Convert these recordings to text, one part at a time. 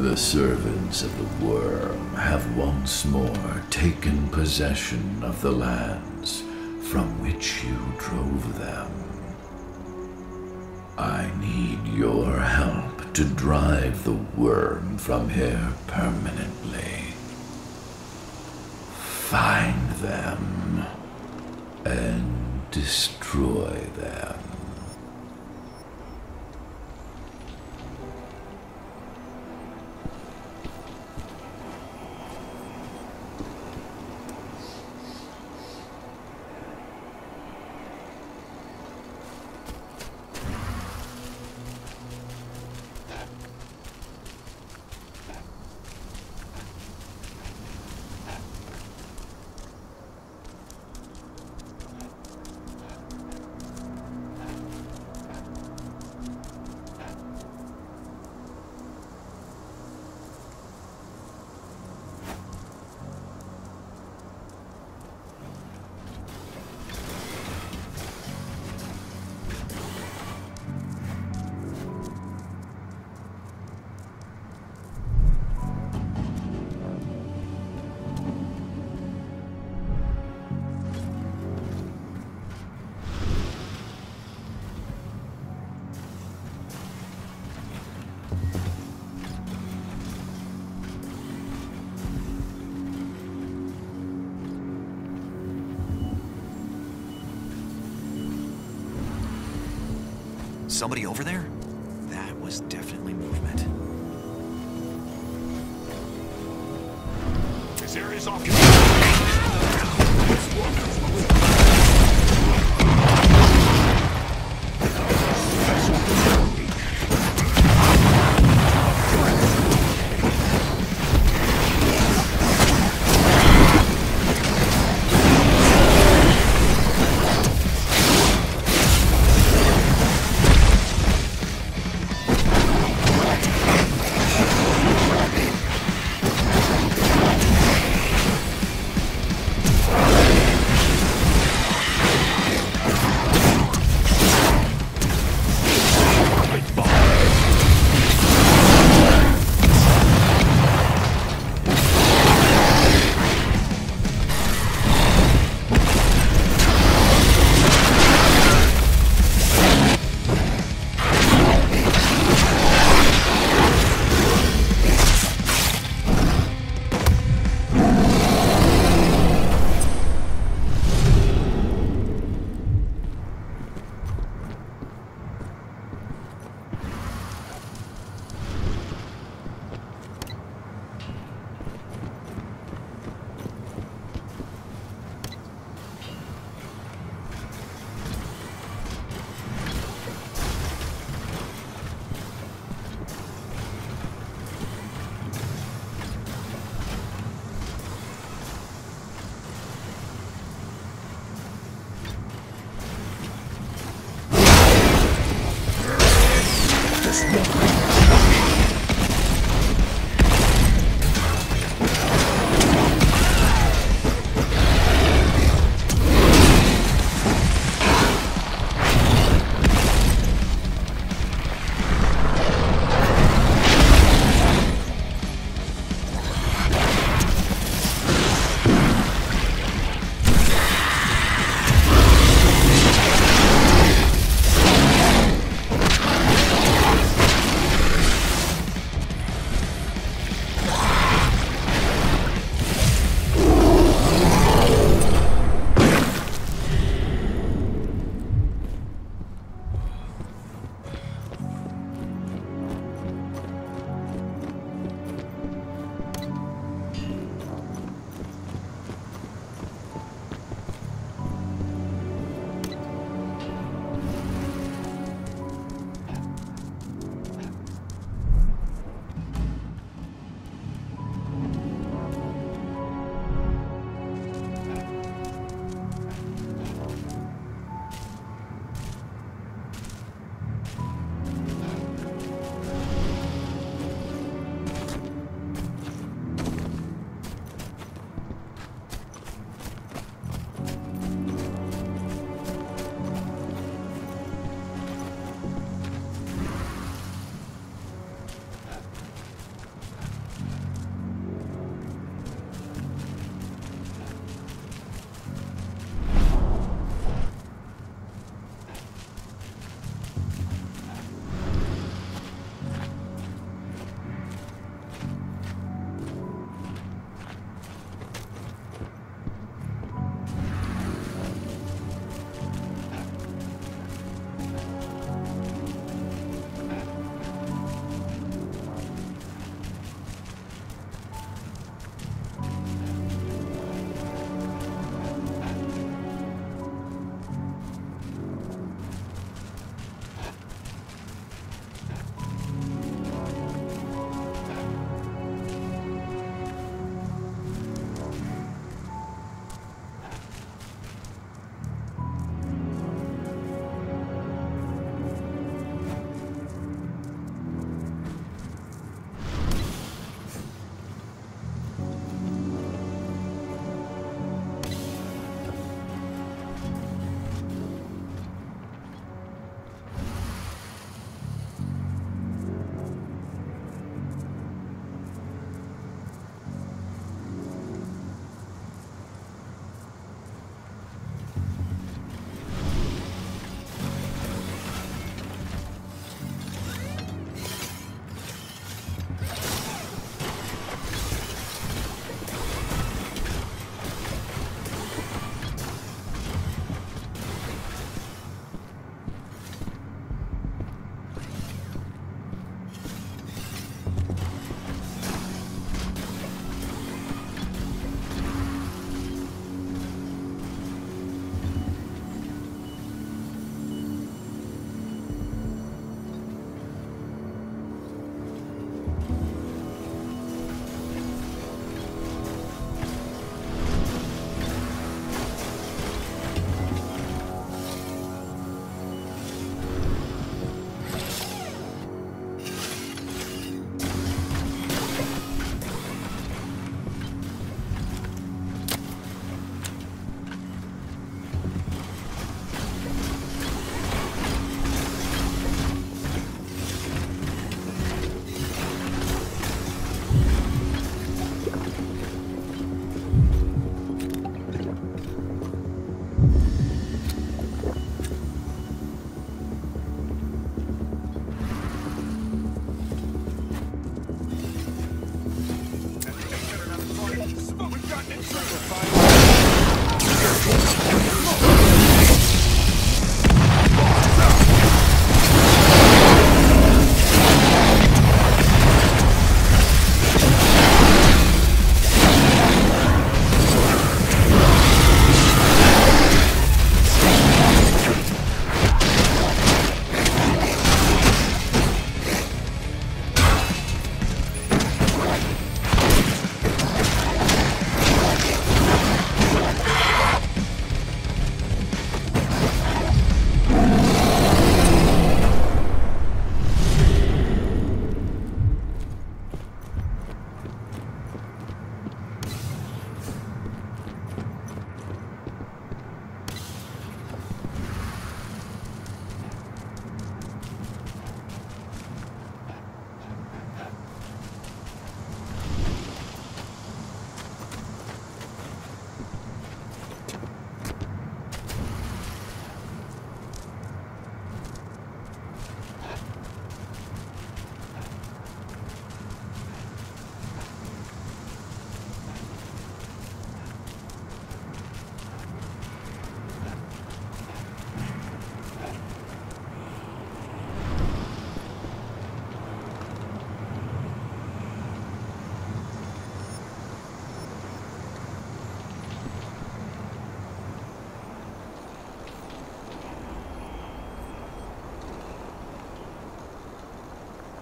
The servants of the Wyrm have once more taken possession of the lands from which you drove them. I need your help to drive the Wyrm from here permanently. Find them and destroy them. Somebody over there? That was definitely movement. This area's off. this.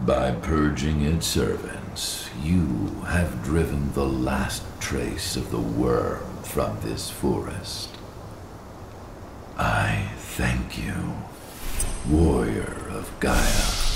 By purging its servants, you have driven the last trace of the Wyrm from this forest. I thank you, warrior of Gaia.